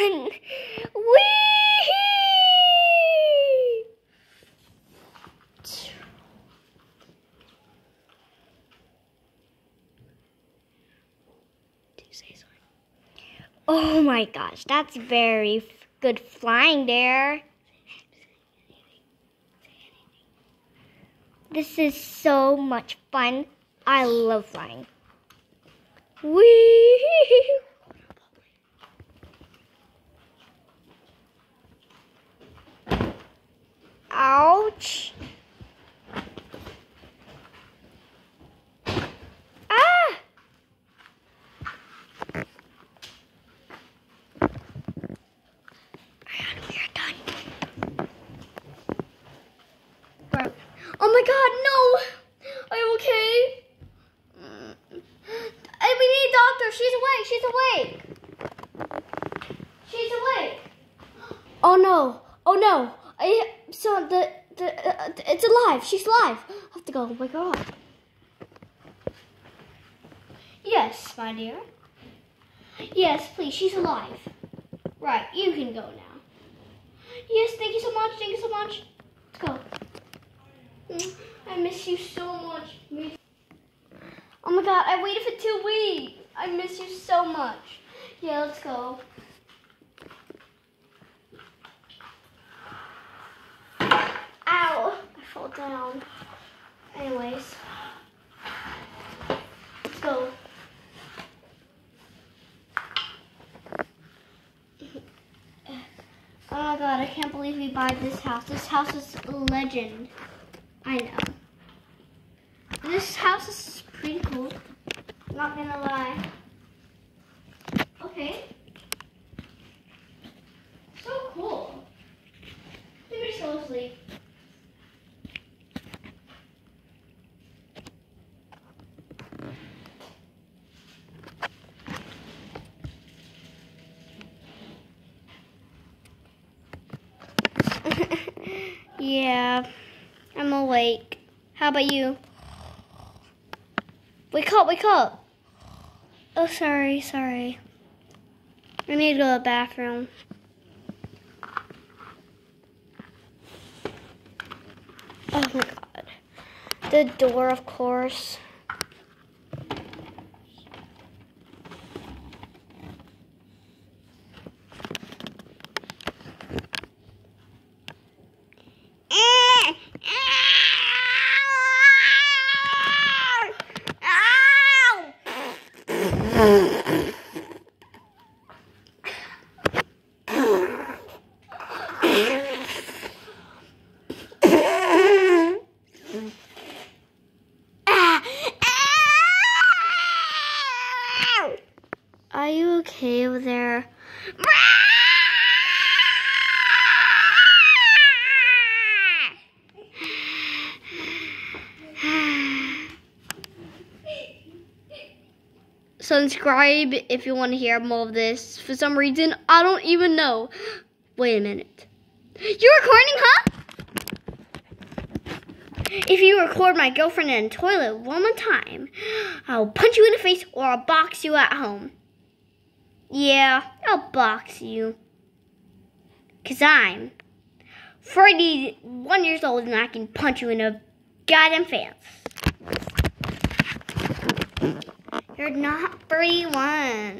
Whee! Oh my gosh, that's very good flying there. This is so much fun. I love flying. Whee! Ouch. Ah! Alright, we are done. Right. Oh my god, no! Are you okay? Hey, we need a doctor. She's awake. She's awake. She's awake. Oh no! Oh no! I so the the uh, it's alive. She's alive. I have to go. Oh my god. Yes, my dear. Yes, please. She's alive. Right, you can go now. Yes, thank you so much. Thank you so much. I miss you so much. Oh my god, I waited for two weeks. I miss you so much. Yeah, let's go. Ow! I fell down. Anyways. Let's go. Oh my god, I can't believe we buy this house. This house is a legend. I know. This house is pretty cool. Not gonna lie. Okay. So cool. Let me just go to sleep. yeah, I'm awake. How about you? Wake up, wake up. Oh, sorry, sorry. I need to go to the bathroom. Oh my god. The door, of course. Are you okay over there? Subscribe if you want to hear more of this. For some reason, I don't even know. Wait a minute. You recording, huh? If you record my girlfriend in the toilet one more time, I'll punch you in the face or I'll box you at home. Yeah, I'll box you. Cause I'm 41 years old and I can punch you in the goddamn face. You're not 31.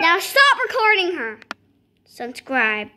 Now stop recording her. Subscribe.